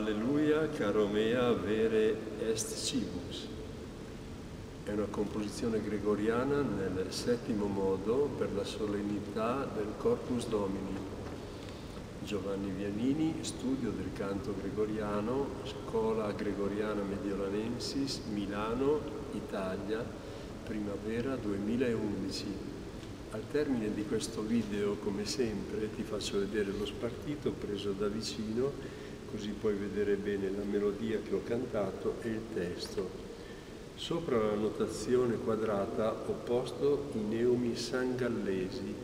Alleluia, caro mea, vere est cibus. È una composizione gregoriana nel settimo modo per la solennità del Corpus Domini. Giovanni Vianini, studio del canto gregoriano, Scuola Gregoriana Mediolanensis, Milano, Italia, primavera 2011. Al termine di questo video, come sempre, ti faccio vedere lo spartito preso da vicino così puoi vedere bene la melodia che ho cantato e il testo. Sopra la notazione quadrata ho posto i neumi sangallesi,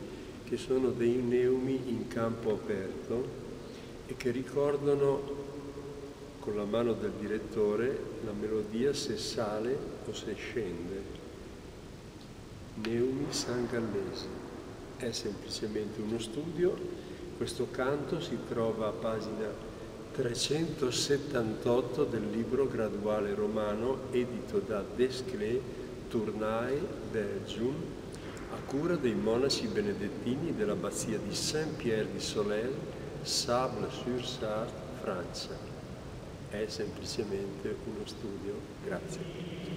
che sono dei neumi in campo aperto e che ricordano con la mano del direttore la melodia se sale o se scende. Neumi sangallesi. È semplicemente uno studio. Questo canto si trova a pagina 378 del libro graduale romano edito da Desclés, Tournai, Belgium, a cura dei monaci benedettini dell'abbazia di Saint-Pierre di Solel, Sable-sur-Sarthe, Francia. È semplicemente uno studio. Grazie.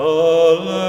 Alleluia,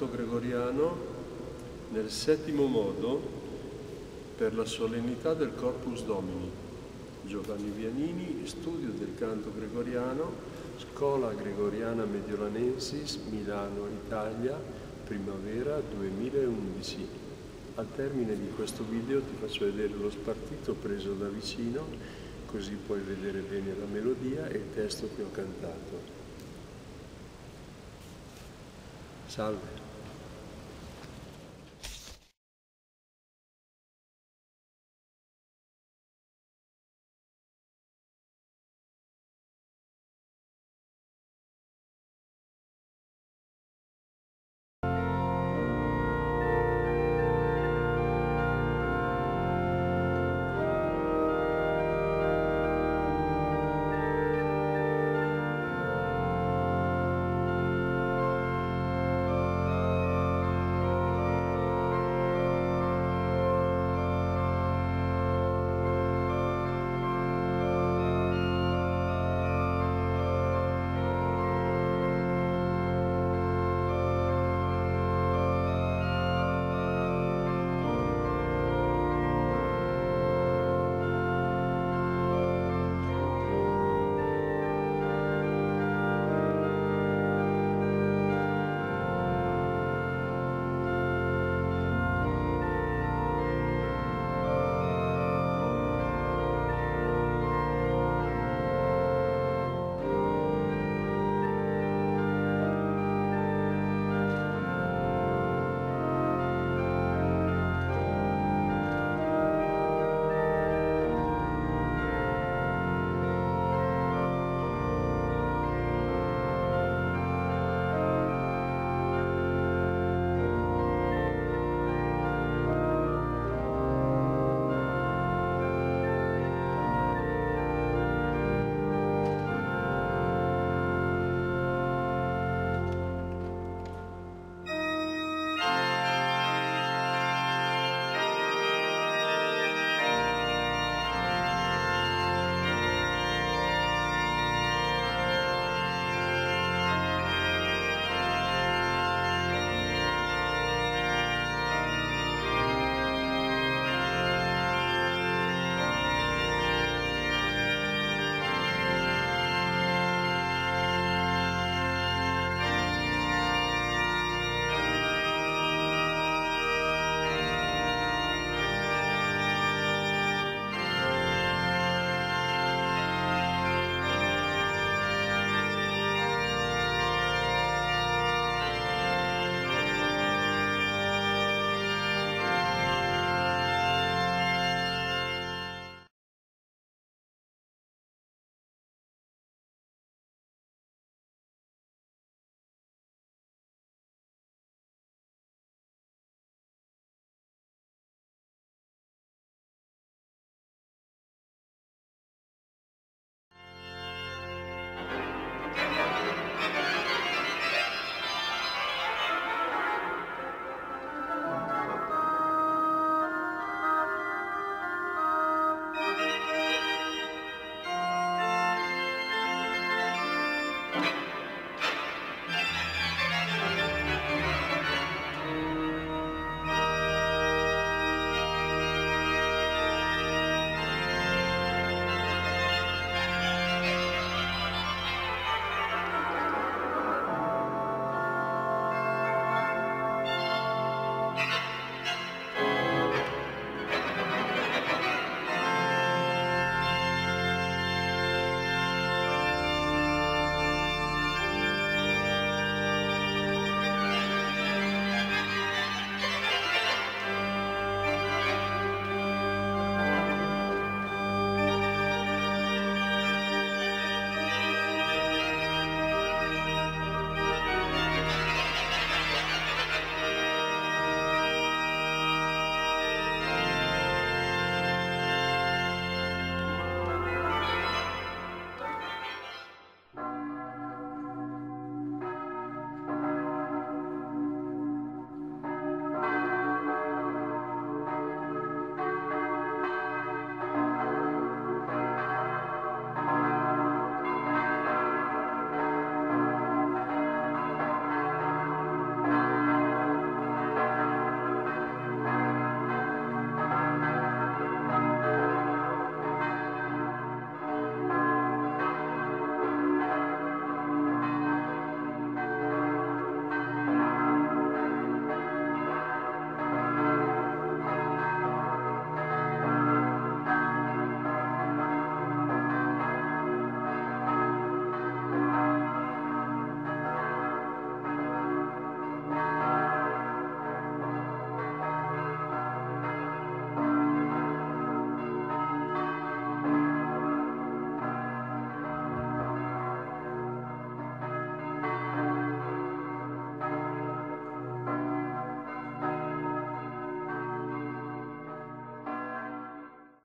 Canto gregoriano nel settimo modo per la solennità del Corpus Domini. Giovanni Vianini, studio del canto gregoriano, Scuola Gregoriana Mediolanensis, Milano, Italia, primavera 2011. Al termine di questo video ti faccio vedere lo spartito preso da vicino così puoi vedere bene la melodia e il testo che ho cantato. Salve.